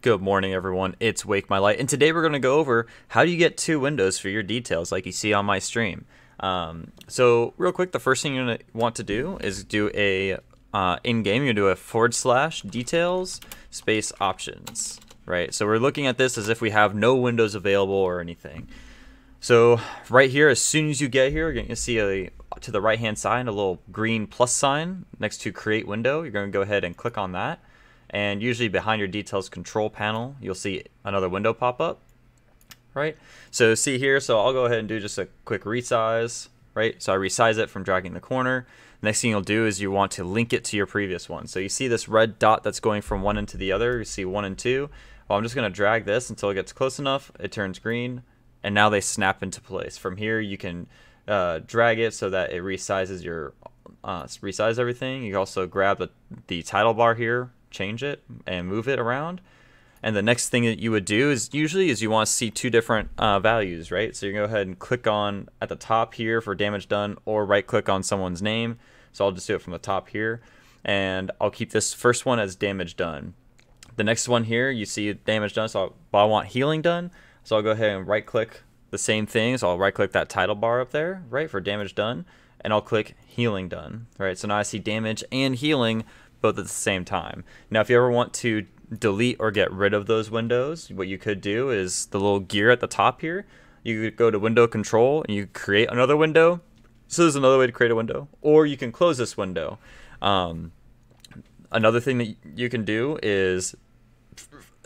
Good morning, everyone. It's Wake My Light, and today we're going to go over how do you get two windows for your details, like you see on my stream. Um, so, real quick, the first thing you're going to want to do is do a uh, in game. You're going to do a forward slash details space options, right? So we're looking at this as if we have no windows available or anything. So right here, as soon as you get here, you're going to see a to the right hand side a little green plus sign next to create window. You're going to go ahead and click on that and usually behind your details control panel you'll see another window pop up right? So see here so I'll go ahead and do just a quick resize right? So I resize it from dragging the corner. Next thing you'll do is you want to link it to your previous one. So you see this red dot that's going from one end to the other you see one and two. Well I'm just gonna drag this until it gets close enough it turns green and now they snap into place. From here you can uh, drag it so that it resizes your uh, resize everything. You can also grab the, the title bar here change it and move it around. And the next thing that you would do is usually is you want to see two different uh, values, right? So you go ahead and click on at the top here for damage done or right click on someone's name. So I'll just do it from the top here and I'll keep this first one as damage done. The next one here, you see damage done, so I want healing done. So I'll go ahead and right click the same thing. So I'll right click that title bar up there, right, for damage done, and I'll click healing done, right? So now I see damage and healing both at the same time. Now, if you ever want to delete or get rid of those windows, what you could do is the little gear at the top here. You could go to window control and you create another window. So there's another way to create a window, or you can close this window. Um, another thing that you can do is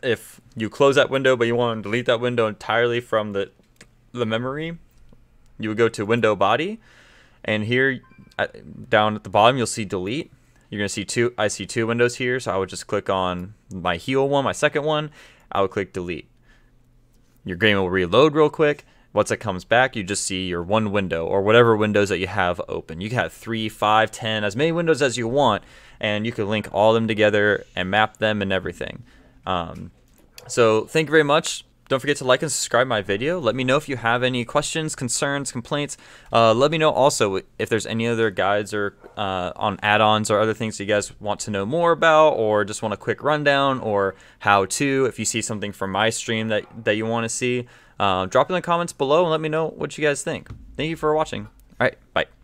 if you close that window but you want to delete that window entirely from the the memory, you would go to window body, and here down at the bottom you'll see delete you're going to see two, I see two windows here. So I would just click on my heal one, my second one. I would click delete. Your game will reload real quick. Once it comes back, you just see your one window or whatever windows that you have open. You can have three, five, ten, as many windows as you want, and you can link all of them together and map them and everything. Um, so thank you very much. Don't forget to like and subscribe my video. Let me know if you have any questions, concerns, complaints. Uh, let me know also if there's any other guides or uh, on add-ons or other things you guys want to know more about or just want a quick rundown or how to. If you see something from my stream that, that you want to see, uh, drop in the comments below and let me know what you guys think. Thank you for watching. All right, bye.